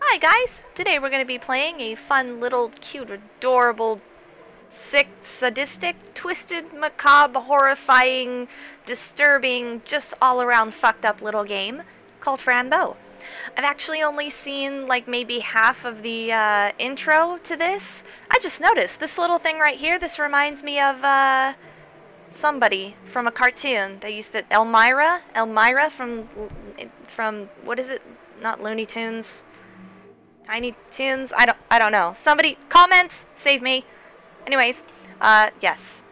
Hi guys! Today we're going to be playing a fun little cute adorable sick, sadistic, twisted, macabre, horrifying, disturbing, just all around fucked up little game called Fran Bow. I've actually only seen like maybe half of the uh, intro to this. I just noticed this little thing right here, this reminds me of uh, somebody from a cartoon. They used to, Elmyra? Elmyra from, from, what is it? Not Looney Tunes. Tiny Toons? I don't, I don't know. Somebody, comments, save me. Anyways, uh, yes.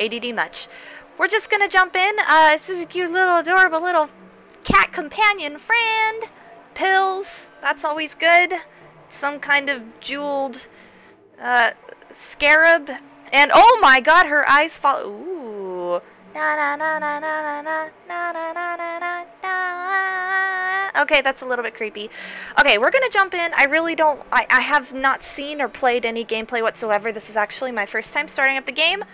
ADD much. We're just gonna jump in. Uh, this is a cute little adorable little cat companion friend. Pills, that's always good. Some kind of jeweled, uh, scarab. And oh my god, her eyes fall. Ooh. Na na na na na na na na na na na na na. Okay, that's a little bit creepy. Okay, we're gonna jump in. I really don't. I, I have not seen or played any gameplay whatsoever. This is actually my first time starting up the game.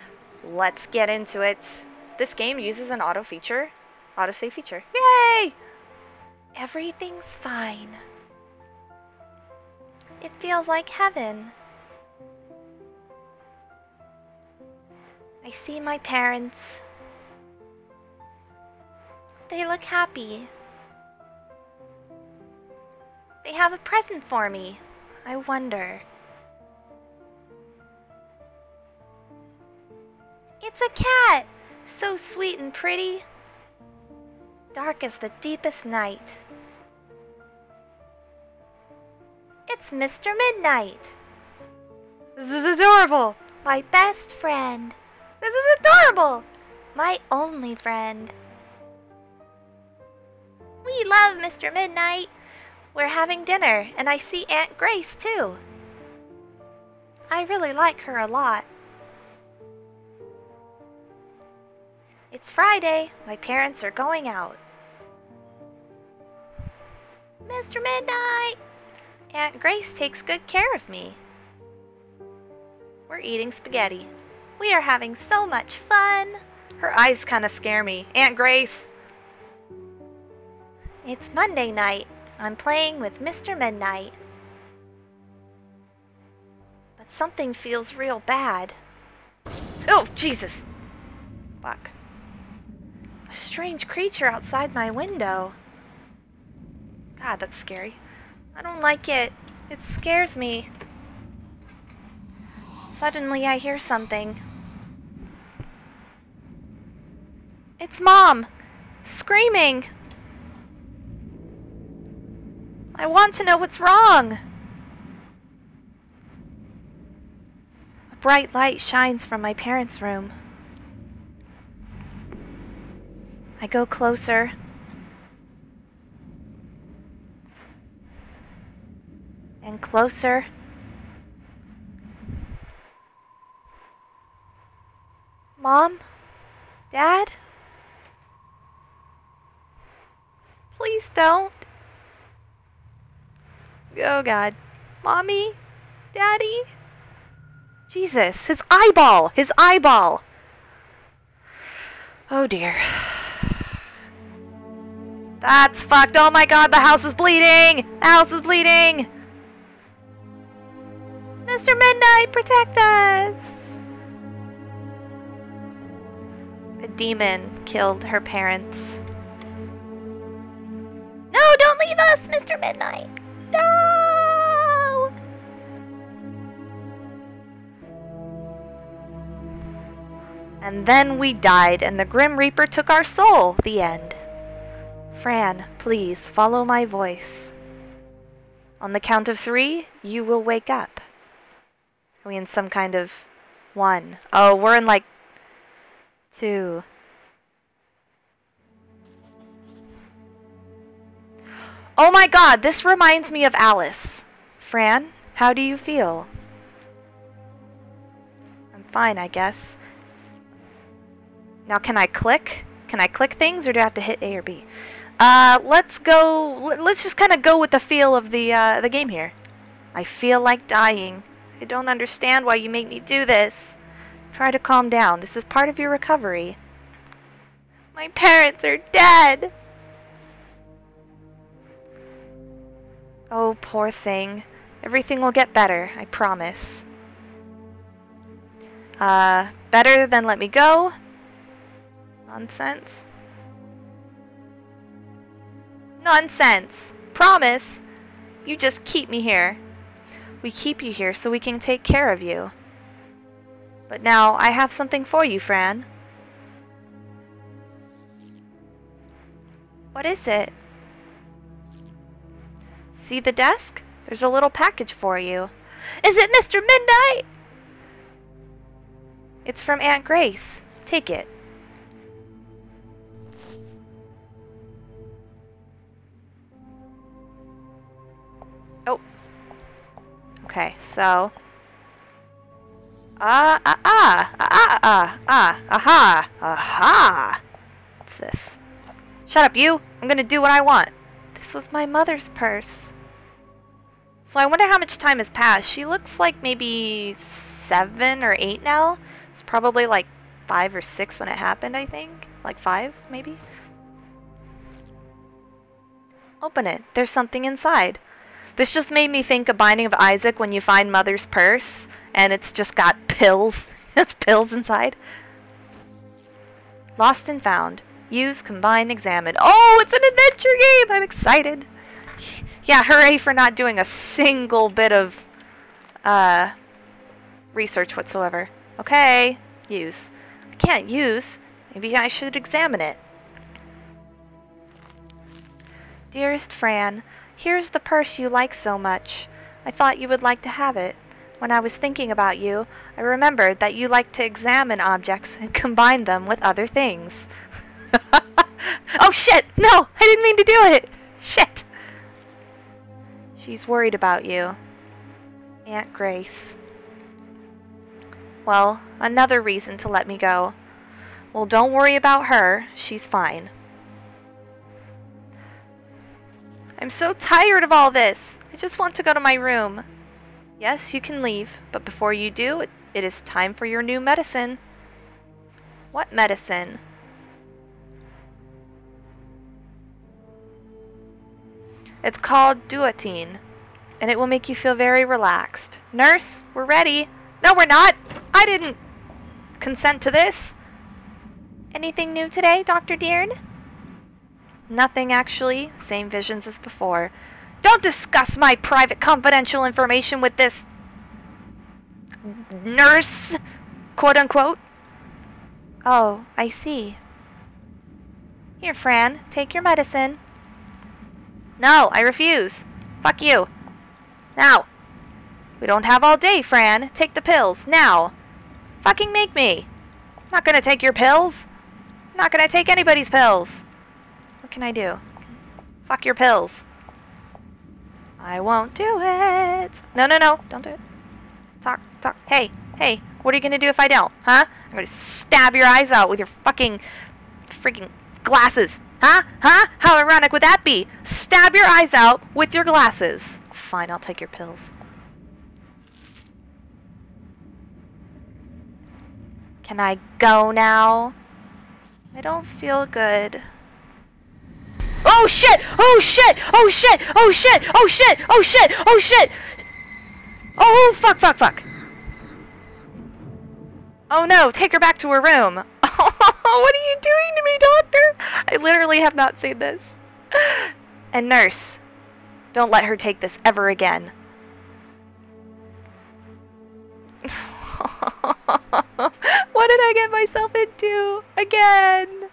Let's get into it. This game uses an auto feature, autosave feature. Yay! Everything's fine. It feels like heaven. I see my parents. They look happy. They have a present for me. I wonder. It's a cat! So sweet and pretty. Dark as the deepest night. It's Mr. Midnight. This is adorable. My best friend. This is adorable. My only friend. We love Mr. Midnight. We're having dinner, and I see Aunt Grace too. I really like her a lot. It's Friday. My parents are going out. Mr. Midnight! Aunt Grace takes good care of me. We're eating spaghetti. We are having so much fun. Her eyes kind of scare me. Aunt Grace! It's Monday night. I'm playing with Mr. Midnight. But something feels real bad. Oh, Jesus! Fuck. A strange creature outside my window. God, that's scary. I don't like it. It scares me. Suddenly I hear something. It's Mom! Screaming! I want to know what's wrong! A bright light shines from my parents' room. I go closer. And closer. Mom? Dad? Please don't. Oh god. Mommy? Daddy? Jesus, his eyeball! His eyeball! Oh dear. That's fucked. Oh my god, the house is bleeding! The house is bleeding! Mr. Midnight, protect us! A demon killed her parents. No, don't leave us, Mr. Midnight! No! And then we died, and the Grim Reaper took our soul. The end. Fran, please follow my voice. On the count of three, you will wake up. Are we in some kind of one? Oh, we're in like two. Oh my god, this reminds me of Alice. Fran, how do you feel? I'm fine, I guess. Now, can I click? Can I click things, or do I have to hit A or B? Uh, let's go. Let's just kind of go with the feel of the uh, the game here. I feel like dying. I don't understand why you make me do this. Try to calm down. This is part of your recovery. My parents are dead. Oh, poor thing. Everything will get better, I promise. Uh, better than let me go? Nonsense. Nonsense! Promise! You just keep me here. We keep you here so we can take care of you. But now I have something for you, Fran. What is it? See the desk? There's a little package for you. Is it Mr. Midnight? It's from Aunt Grace. Take it. Okay, so... Ah, ah, ah, ah, ah, ah, aha, aha. What's this? Shut up, you! I'm gonna do what I want. This was my mother's purse. So I wonder how much time has passed. She looks like maybe seven or eight now. It's probably like five or six when it happened, I think. Like five, maybe? Open it. There's something inside. This just made me think of Binding of Isaac when you find Mother's purse and it's just got pills. There's pills inside. Lost and found. Use, combine, examine. Oh, it's an adventure game! I'm excited. Yeah, hooray for not doing a single bit of uh, research whatsoever. Okay, use. I can't use. Maybe I should examine it. Dearest Fran, here's the purse you like so much. I thought you would like to have it. When I was thinking about you, I remembered that you like to examine objects and combine them with other things. oh shit! No! I didn't mean to do it! Shit! She's worried about you. Aunt Grace. Well, another reason to let me go. Well, don't worry about her. She's fine. I'm so tired of all this. I just want to go to my room. Yes, you can leave, but before you do, it, it is time for your new medicine. What medicine? It's called Duotine, and it will make you feel very relaxed. Nurse, we're ready. No, we're not. I didn't consent to this. Anything new today, Dr. Deern? Nothing, actually. Same visions as before. Don't discuss my private confidential information with this nurse, quote unquote. Oh, I see. Here, Fran, take your medicine. No, I refuse. Fuck you. Now. We don't have all day, Fran. Take the pills, now. Fucking make me. I'm not gonna take your pills. I'm not gonna take anybody's pills. What can I do? Fuck your pills. I won't do it. No, no, no. Don't do it. Talk, talk. Hey, hey. What are you gonna do if I don't? Huh? I'm gonna stab your eyes out with your fucking freaking glasses. Huh? Huh? How ironic would that be? Stab your eyes out with your glasses. Fine, I'll take your pills. Can I go now? I don't feel good. Oh shit! Oh shit! Oh shit! Oh shit! Oh shit! Oh shit! Oh shit! Oh fuck fuck fuck! Oh no, take her back to her room. what are you doing to me, doctor? I literally have not seen this. And nurse, don't let her take this ever again. what did I get myself into? Again!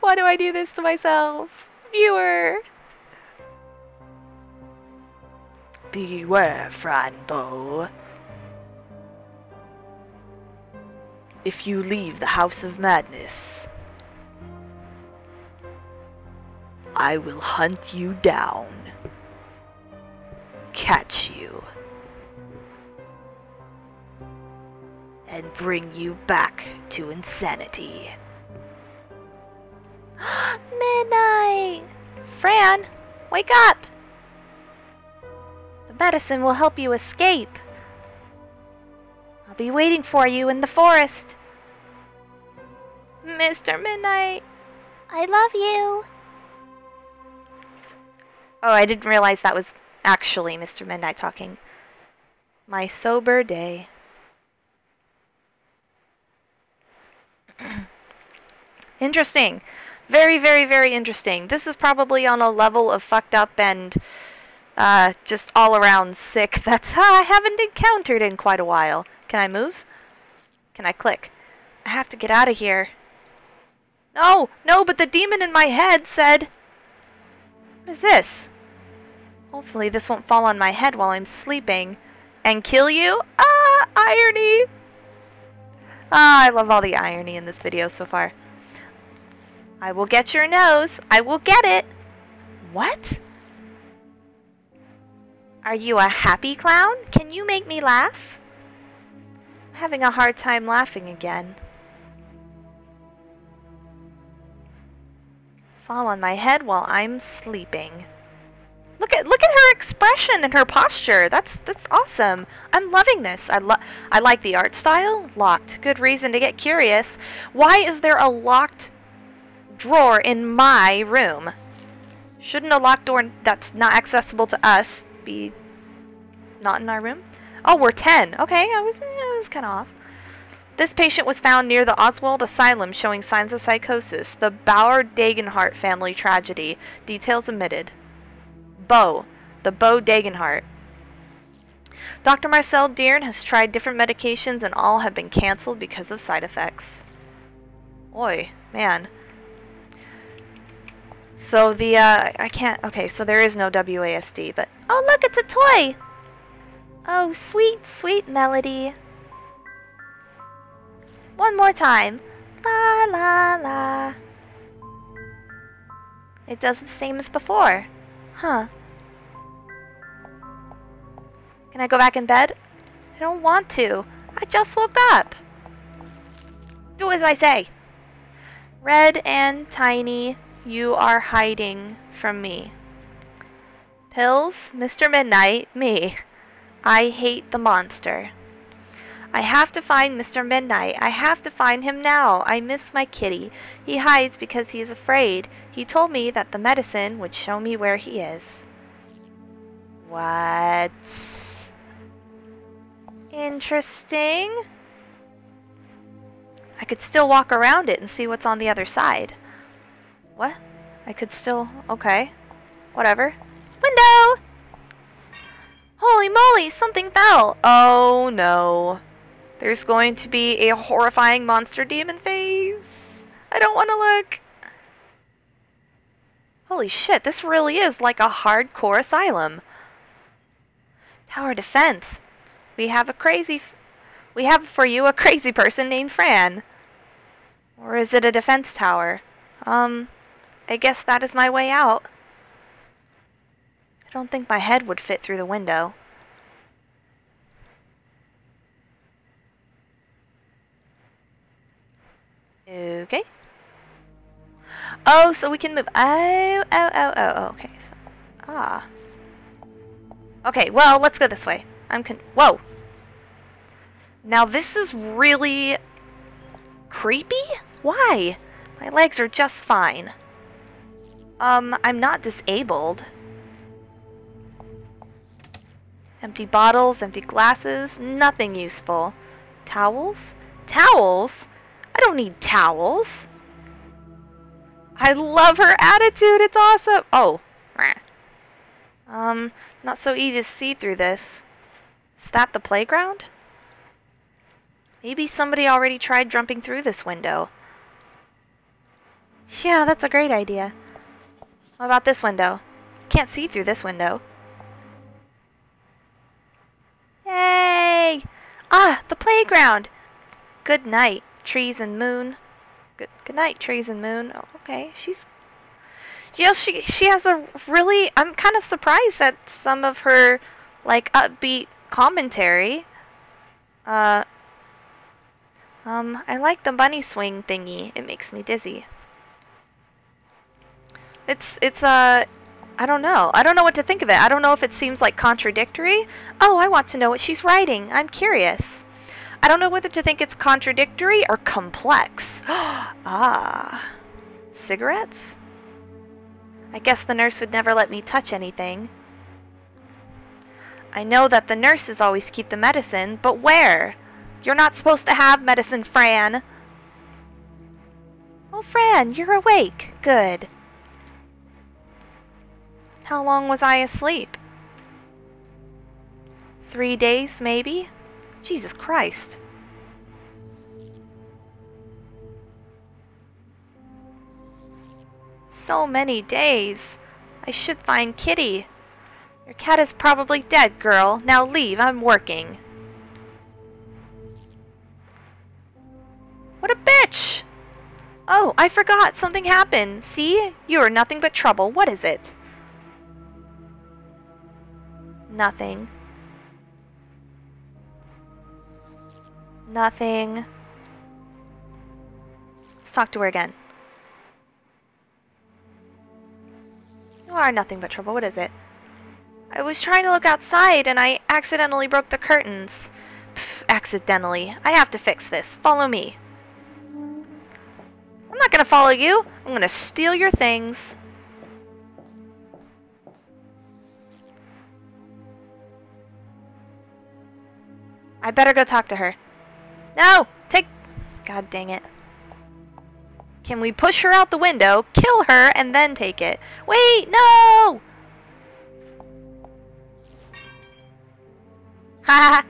Why do I do this to myself? Viewer! Beware, Fran Bow. If you leave the House of Madness, I will hunt you down, catch you, and bring you back to insanity. Ah. Midnight! Fran, wake up! The medicine will help you escape. I'll be waiting for you in the forest. Mr. Midnight, I love you. Oh, I didn't realize that was Actually, Mr. Midnight talking. My sober day. interesting. Very, very, very interesting. This is probably on a level of fucked up and uh, just all around sick that uh, I haven't encountered in quite a while. Can I move? Can I click? I have to get out of here. No, no, but the demon in my head said... What is this? Hopefully this won't fall on my head while I'm sleeping and kill you. Ah, irony. Ah, I love all the irony in this video so far. I will get your nose. I will get it. What? Are you a happy clown? Can you make me laugh? I'm having a hard time laughing again. Fall on my head while I'm sleeping. Look at look at her expression and her posture. That's that's awesome. I'm loving this. I lo I like the art style. Locked. Good reason to get curious. Why is there a locked drawer in my room? Shouldn't a locked door that's not accessible to us be not in our room? Oh, we're 10. Okay, I was I was kind of off. This patient was found near the Oswald Asylum showing signs of psychosis. The Bauer Dagenhart family tragedy. Details omitted. Bow, the Bow Dagenhart. Dr. Marcel Deern has tried different medications and all have been canceled because of side effects. Oi, man. So the, uh, I can't, okay, so there is no WASD, but, oh look, it's a toy! Oh, sweet, sweet melody. One more time. La la la. It does the same as before. Huh. Can I go back in bed? I don't want to. I just woke up. Do as I say. Red and Tiny, you are hiding from me. Pills, Mr. Midnight, me. I hate the monster. I have to find Mr. Midnight. I have to find him now. I miss my kitty. He hides because he is afraid. He told me that the medicine would show me where he is. What? Interesting. I could still walk around it and see what's on the other side. What? I could still... Okay. Whatever. Window! Holy moly, something fell! Oh no. There's going to be a horrifying monster demon face. I don't want to look. Holy shit, this really is like a hardcore asylum. Tower defense. We have a crazy... we have for you a crazy person named Fran. Or is it a defense tower? Um, I guess that is my way out. I don't think my head would fit through the window. Okay. Oh, so we can move. Oh, oh, oh, oh, oh. Okay. So, ah. Okay, well, let's go this way. I'm con- Whoa! Now this is really creepy? Why? My legs are just fine. Um, I'm not disabled. Empty bottles, empty glasses, nothing useful. Towels? Towels? I don't need towels. I love her attitude. It's awesome. Oh. Um, not so easy to see through this. Is that the playground? Maybe somebody already tried jumping through this window. Yeah, that's a great idea. What about this window? Can't see through this window. Yay! Ah, the playground! Good night, trees and moon. Good, good night, trees and moon. Oh, okay, she's know, she she has a really. I'm kind of surprised at some of her like upbeat commentary. Uh. Um, I like the bunny swing thingy. It makes me dizzy. It's it's uh I don't know. I don't know what to think of it. I don't know if it seems like contradictory. Oh, I want to know what she's writing. I'm curious. I don't know whether to think it's contradictory or complex. ah. Cigarettes? I guess the nurse would never let me touch anything. I know that the nurses always keep the medicine, but where? You're not supposed to have medicine, Fran. Oh, Fran, you're awake. Good. How long was I asleep? Three days, maybe? Jesus Christ. So many days. I should find Kitty. Your cat is probably dead, girl. Now leave, I'm working. What a bitch! Oh, I forgot. Something happened. See? You are nothing but trouble. What is it? Nothing. Nothing. Let's talk to her again. You are nothing but trouble. What is it? I was trying to look outside and I accidentally broke the curtains. Pff, accidentally. I have to fix this. Follow me. I'm not gonna follow you. I'm gonna steal your things. I better go talk to her. No! Take... God dang it. Can we push her out the window, kill her, and then take it? Wait, no! Ha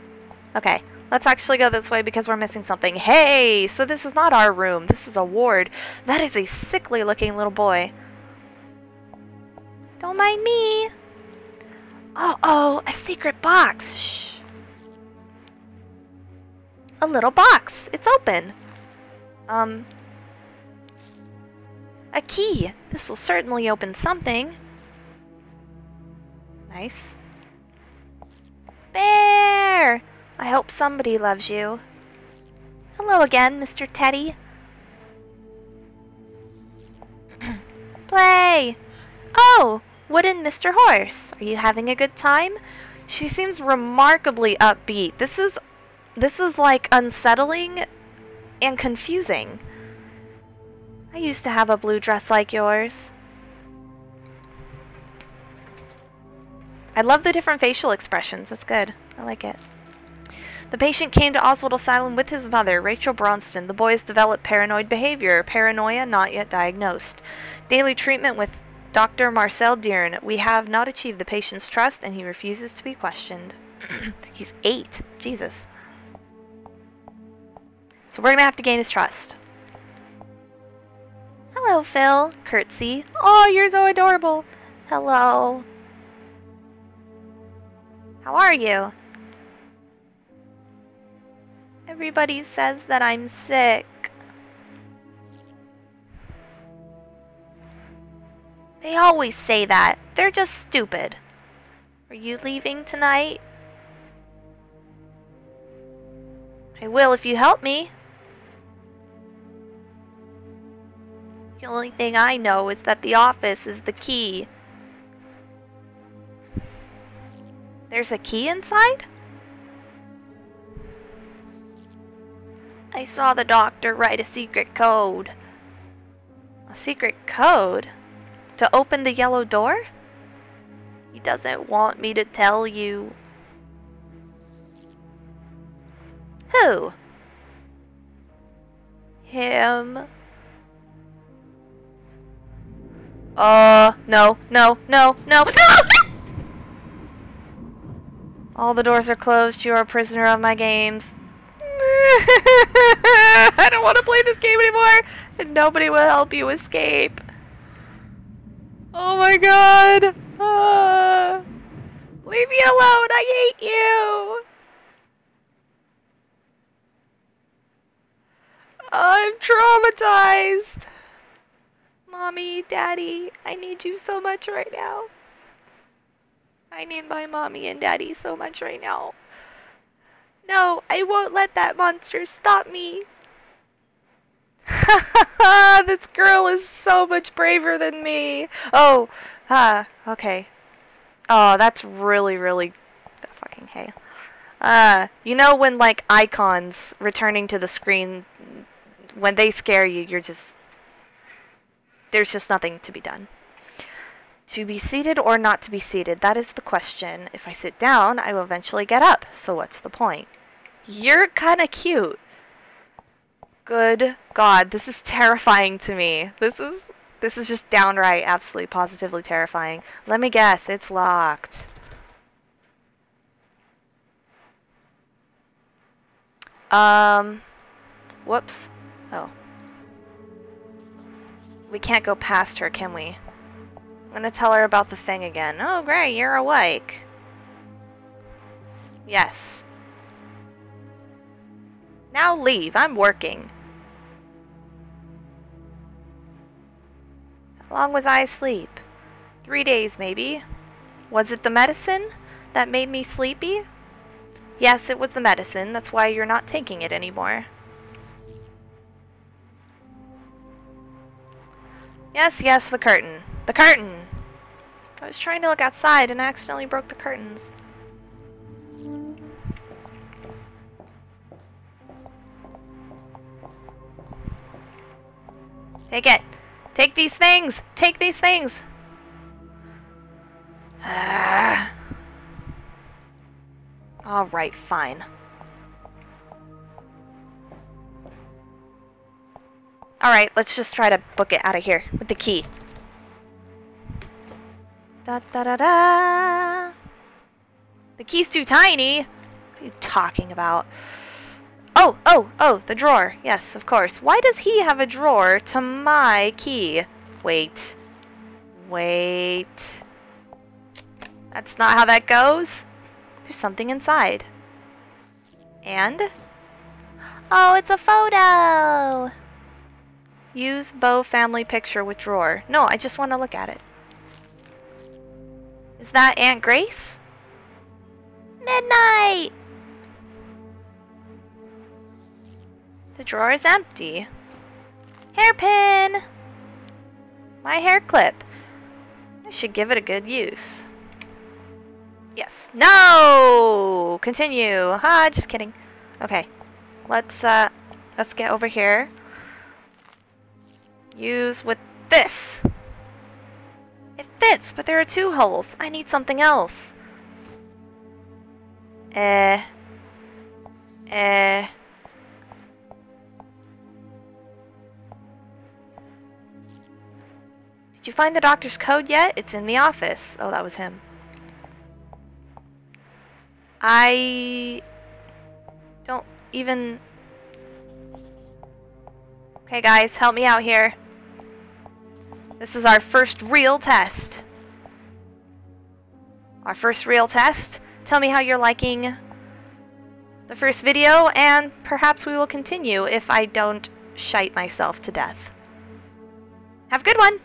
Okay, let's actually go this way because we're missing something. Hey, so this is not our room. This is a ward. That is a sickly looking little boy. Don't mind me. Uh oh, a secret box. Shh. A little box. It's open. Um, a key. This will certainly open something. Nice. Bear! I hope somebody loves you. Hello again, Mr. Teddy. Play! Oh, wooden Mr. Horse. Are you having a good time? She seems remarkably upbeat. This is this is like unsettling and confusing. I used to have a blue dress like yours. I love the different facial expressions. It's good. I like it. The patient came to Oswald Asylum with his mother, Rachel Bronston. The boy has developed paranoid behavior, paranoia not yet diagnosed. Daily treatment with Dr. Marcel Deern. We have not achieved the patient's trust, and he refuses to be questioned. He's eight. Jesus. So we're going to have to gain his trust. Hello, Phil. Curtsy. Oh, you're so adorable. Hello. How are you? Everybody says that I'm sick. They always say that. They're just stupid. Are you leaving tonight? I will if you help me. The only thing I know is that the office is the key. There's a key inside? I saw the doctor write a secret code. A secret code? To open the yellow door? He doesn't want me to tell you. Who? Him. Uh, no, no, no, no. All the doors are closed. You are a prisoner of my games. I don't want to play this game anymore. And nobody will help you escape. Oh my god. Uh, leave me alone. I hate you. I'm traumatized. Mommy, Daddy, I need you so much right now. I need my mommy and daddy so much right now. No, I won't let that monster stop me. this girl is so much braver than me. Oh, ah, okay. Oh, that's really, really fucking hey. Uh, you know when like icons returning to the screen, when they scare you, you're just there's just nothing to be done. To be seated or not to be seated? That is the question. If I sit down, I will eventually get up. So what's the point? You're kind of cute. Good God, this is terrifying to me. This is this is just downright, absolutely, positively terrifying. Let me guess, it's locked. Um, whoops. Oh. We can't go past her, can we? I'm gonna tell her about the thing again. Oh, great, you're awake. Yes. Now leave, I'm working. How long was I asleep? Three days, maybe. Was it the medicine that made me sleepy? Yes, it was the medicine. That's why you're not taking it anymore. Yes, yes, the curtain. The curtain! I was trying to look outside and I accidentally broke the curtains. Take it! Take these things! Take these things! Ah. Alright, fine. Alright, let's just try to book it out of here with the key. Da da da da! The key's too tiny! What are you talking about? Oh, oh, oh, the drawer. Yes, of course. Why does he have a drawer to my key? Wait. Wait. That's not how that goes. There's something inside. And? Oh, it's a photo! Use Bow family picture with drawer. No, I just want to look at it. Is that Aunt Grace? Midnight! The drawer is empty. Hairpin! My hair clip. I should give it a good use. Yes. No! Continue. Ha, just kidding. Okay. Let's, uh, let's get over here. Use with this. It fits, but there are two holes. I need something else. Eh. Eh. Did you find the doctor's code yet? It's in the office. Oh, that was him. I don't even... Okay, guys, help me out here. This is our first real test. Our first real test. Tell me how you're liking the first video, and perhaps we will continue if I don't shite myself to death. Have a good one!